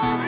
Bye.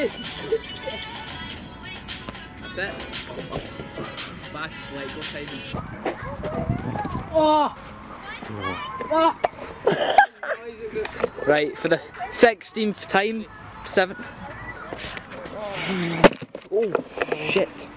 That's it. Back, like, go side oh. oh. right, for the 16th time, 7th. Oh, shit.